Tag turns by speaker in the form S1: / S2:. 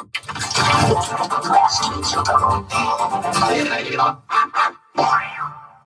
S1: Thank you.